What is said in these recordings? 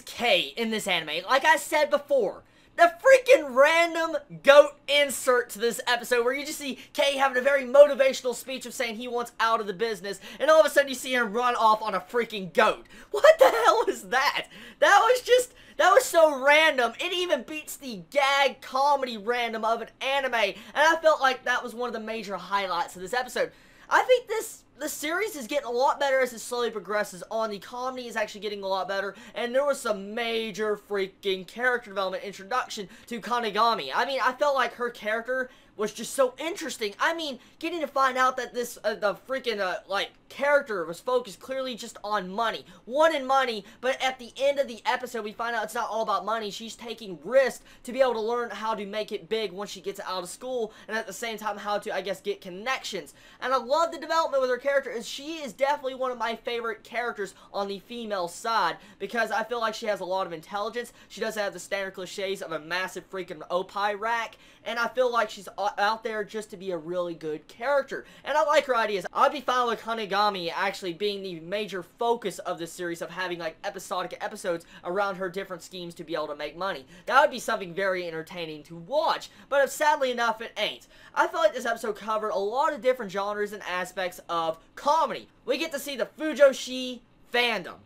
Kei in this anime. Like I said before, the freaking random goat insert to this episode where you just see Kei having a very motivational speech of saying he wants out of the business, and all of a sudden you see him run off on a freaking goat. What the hell is that? That was just, that was so random. It even beats the gag comedy random of an anime, and I felt like that was one of the major highlights of this episode. I think this the series is getting a lot better as it slowly progresses on. The comedy is actually getting a lot better, and there was some major freaking character development introduction to Kanegami. I mean, I felt like her character was just so interesting. I mean, getting to find out that this, uh, the freaking, uh, like, character was focused clearly just on money. One in money, but at the end of the episode, we find out it's not all about money. She's taking risks to be able to learn how to make it big once she gets out of school, and at the same time, how to, I guess, get connections. And I love the development with her character, and she is definitely one of my favorite characters on the female side, because I feel like she has a lot of intelligence. She does have the standard cliches of a massive freaking opie rack, and I feel like she's out there just to be a really good character. And I like her ideas. I'd be fine with Kanegami actually being the major focus of this series of having like episodic episodes around her different schemes to be able to make money. That would be something very entertaining to watch, but sadly enough it ain't. I feel like this episode covered a lot of different genres and aspects of comedy. We get to see the Fujoshi fandom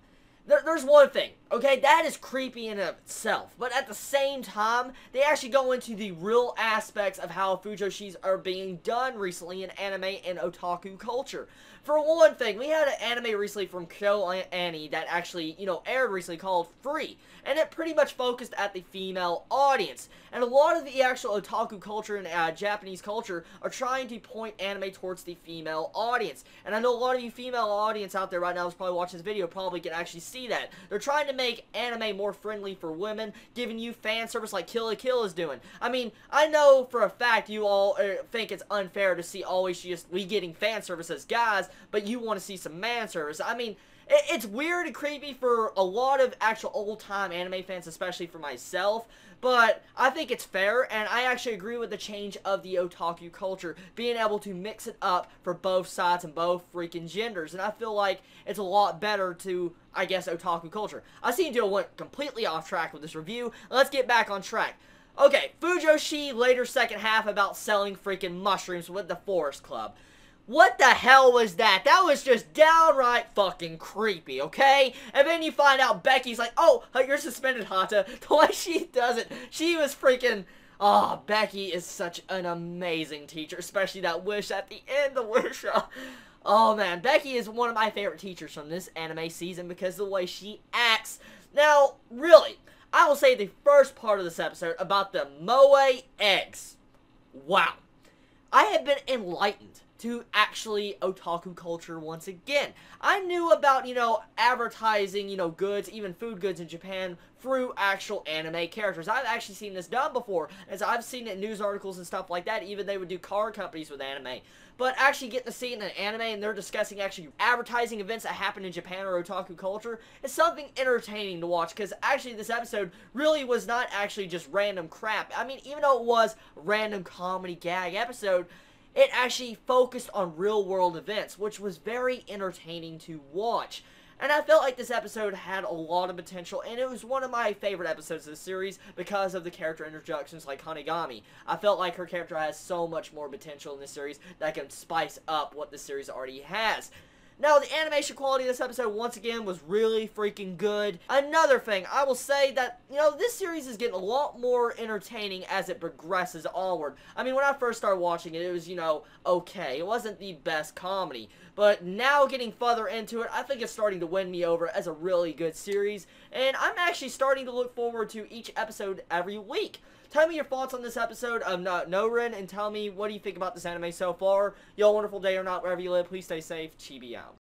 there, there's one thing, okay? That is creepy in itself. But at the same time, they actually go into the real aspects of how Fujoshis are being done recently in anime and otaku culture. For one thing, we had an anime recently from KyoAni that actually, you know, aired recently called Free. And it pretty much focused at the female audience. And a lot of the actual otaku culture and uh, Japanese culture are trying to point anime towards the female audience. And I know a lot of you female audience out there right now who's probably watching this video probably can actually see that. They're trying to make anime more friendly for women, giving you fan service like Kill la Kill is doing. I mean, I know for a fact you all uh, think it's unfair to see always just we getting fan service as guys, but you want to see some man service. I mean, it's weird and creepy for a lot of actual old-time anime fans, especially for myself, but I think it's fair, and I actually agree with the change of the otaku culture, being able to mix it up for both sides and both freaking genders, and I feel like it's a lot better to, I guess, otaku culture. I seem to have went completely off track with this review. Let's get back on track. Okay, Fujoshi later second half about selling freaking mushrooms with the Forest Club. What the hell was that? That was just downright fucking creepy, okay? And then you find out Becky's like, oh, uh, you're suspended, Hata. The way she does it, she was freaking... Oh, Becky is such an amazing teacher, especially that wish at the end, the wish. Uh, oh, man, Becky is one of my favorite teachers from this anime season because the way she acts. Now, really, I will say the first part of this episode about the Moe eggs. Wow. I have been enlightened to actually otaku culture once again. I knew about, you know, advertising, you know, goods, even food goods in Japan through actual anime characters. I've actually seen this done before, as I've seen it in news articles and stuff like that. Even they would do car companies with anime. But actually getting to see it in an anime and they're discussing actually advertising events that happen in Japan or otaku culture is something entertaining to watch because actually this episode really was not actually just random crap. I mean, even though it was random comedy gag episode, it actually focused on real world events, which was very entertaining to watch. And I felt like this episode had a lot of potential, and it was one of my favorite episodes of the series because of the character introductions like Kanegami. I felt like her character has so much more potential in this series that can spice up what the series already has. Now, the animation quality of this episode, once again, was really freaking good. Another thing, I will say that, you know, this series is getting a lot more entertaining as it progresses onward. I mean, when I first started watching it, it was, you know, okay. It wasn't the best comedy. But now getting further into it, I think it's starting to win me over as a really good series. And I'm actually starting to look forward to each episode every week. Tell me your thoughts on this episode of Nourin and tell me what do you think about this anime so far. Y'all wonderful day or not, wherever you live. Please stay safe. Chibi out.